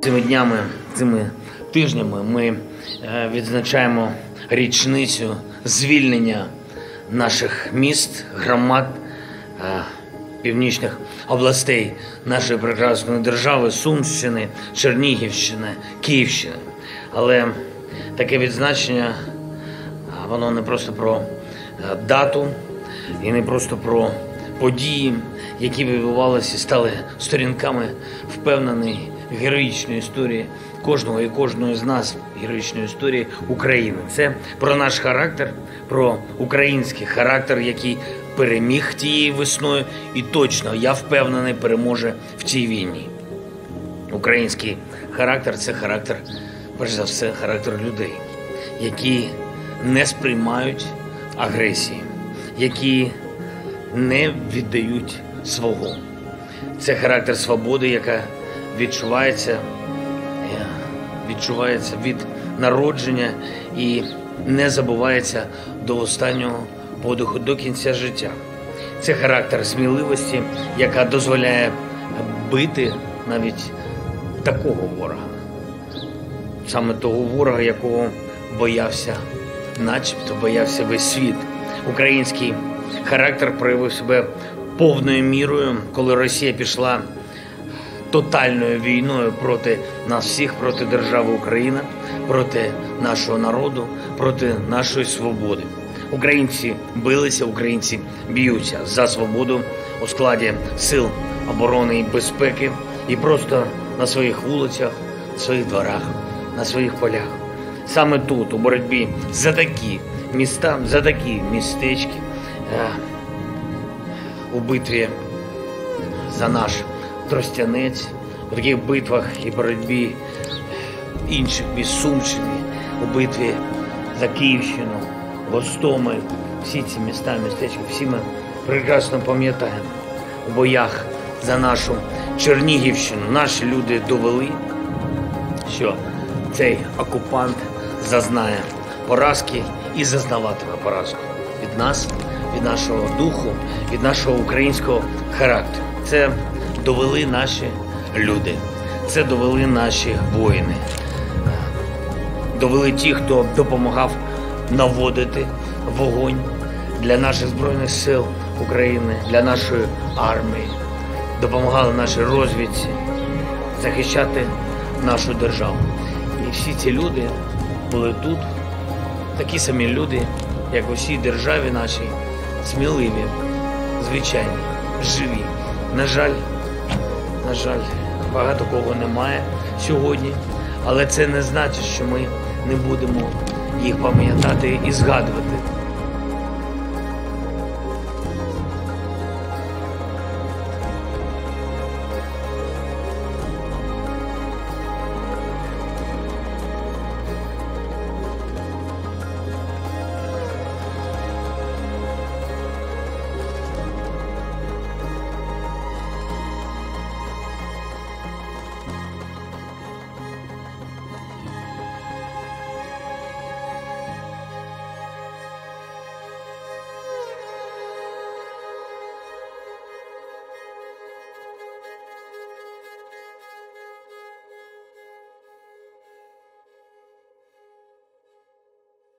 Цими днями, цими тижнями ми е, відзначаємо річницю звільнення наших міст, громад, е, північних областей нашої прекрасної держави, Сумщини, Чернігівщини, Київщини. Але таке відзначення воно не просто про е, дату і не просто про події, які відбувалися і стали сторінками впевненої героїчної історії кожного і кожної з нас, героїчної історії України. Це про наш характер, про український характер, який переміг тією весною, і точно я впевнений, переможе в цій війні. Український характер це характер, перш за все, характер людей, які не сприймають агресії, які не віддають свого. Це характер свободи, яка відчувається, е, відчувається від народження і не забувається до останнього подиху, до кінця життя. Це характер сміливості, яка дозволяє бити навіть такого ворога, саме того ворога, якого боявся, начебто боявся весь світ. Український характер проявив себе повною мірою, коли Росія пішла тотальною війною проти нас всіх, проти держави Україна, проти нашого народу, проти нашої свободи. Українці билися, українці б'ються за свободу у складі сил оборони і безпеки і просто на своїх вулицях, на своїх дворах, на своїх полях. Саме тут, у боротьбі за такі міста, за такі містечки, е, у битві за наш Тростянець, у таких битвах і боротьбі інших міст Сумщини, у битві за Київщину, Гостомель, всі ці міста, містечки, всі ми прекрасно пам'ятаємо у боях за нашу Чернігівщину. Наші люди довели, що цей окупант зазнає поразки і зазнаватиме поразку від нас, від нашого духу, від нашого українського характеру. Це довели наші люди, це довели наші воїни, довели ті, хто допомагав наводити вогонь для наших збройних сил України, для нашої армії, допомагали нашій розвідці захищати нашу державу. І всі ці люди були тут, такі самі люди, як у всій державі нашій, сміливі, звичайні, живі. На жаль, на жаль, багато кого немає сьогодні, але це не значить, що ми не будемо їх пам'ятати і згадувати.